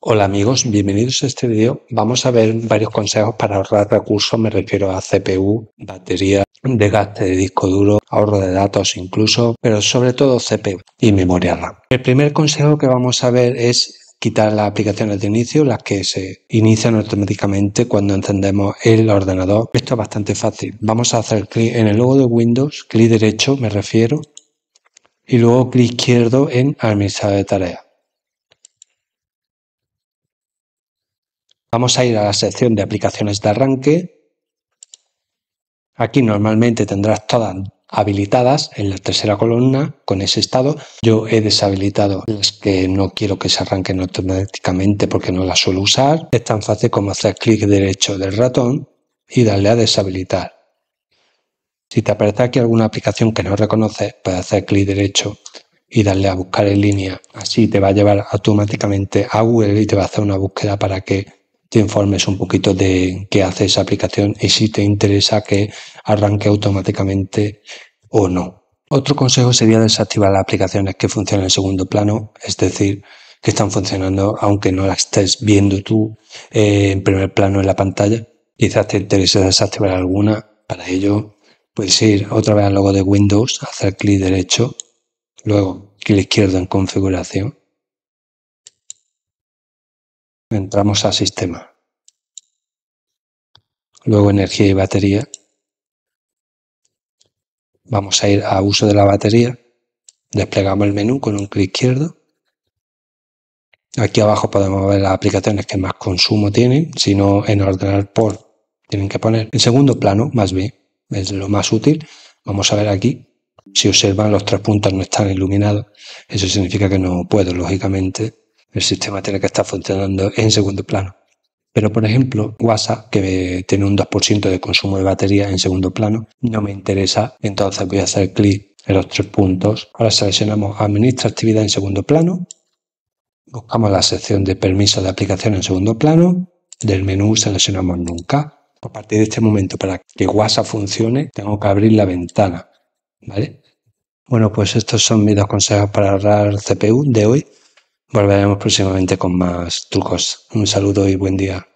Hola amigos, bienvenidos a este vídeo. Vamos a ver varios consejos para ahorrar recursos, me refiero a CPU, batería, desgaste de disco duro, ahorro de datos incluso, pero sobre todo CPU y memoria RAM. El primer consejo que vamos a ver es quitar las aplicaciones de inicio, las que se inician automáticamente cuando encendemos el ordenador. Esto es bastante fácil. Vamos a hacer clic en el logo de Windows, clic derecho me refiero, y luego clic izquierdo en administrador de tareas. Vamos a ir a la sección de aplicaciones de arranque. Aquí normalmente tendrás todas habilitadas en la tercera columna con ese estado. Yo he deshabilitado las que no quiero que se arranquen automáticamente porque no las suelo usar. Es tan fácil como hacer clic derecho del ratón y darle a deshabilitar. Si te aparece aquí alguna aplicación que no reconoces, puedes hacer clic derecho y darle a buscar en línea. Así te va a llevar automáticamente a Google y te va a hacer una búsqueda para que te informes un poquito de qué hace esa aplicación y si te interesa que arranque automáticamente o no. Otro consejo sería desactivar las aplicaciones que funcionan en segundo plano, es decir, que están funcionando aunque no las estés viendo tú eh, en primer plano en la pantalla. Quizás te interese desactivar alguna. Para ello, puedes ir otra vez al logo de Windows, hacer clic derecho, luego clic izquierdo en configuración entramos a sistema. Luego energía y batería. Vamos a ir a uso de la batería. Desplegamos el menú con un clic izquierdo. Aquí abajo podemos ver las aplicaciones que más consumo tienen. Si no, en ordenar por tienen que poner en segundo plano, más bien. Es lo más útil. Vamos a ver aquí. Si observan, los tres puntos no están iluminados. Eso significa que no puedo, lógicamente, el sistema tiene que estar funcionando en segundo plano. Pero, por ejemplo, WhatsApp, que tiene un 2% de consumo de batería en segundo plano, no me interesa. Entonces voy a hacer clic en los tres puntos. Ahora seleccionamos Administra actividad en segundo plano. Buscamos la sección de permiso de aplicación en segundo plano. Del menú seleccionamos Nunca. A partir de este momento, para que WhatsApp funcione, tengo que abrir la ventana. ¿Vale? Bueno, pues estos son mis dos consejos para ahorrar CPU de hoy. Volveremos próximamente con más trucos. Un saludo y buen día.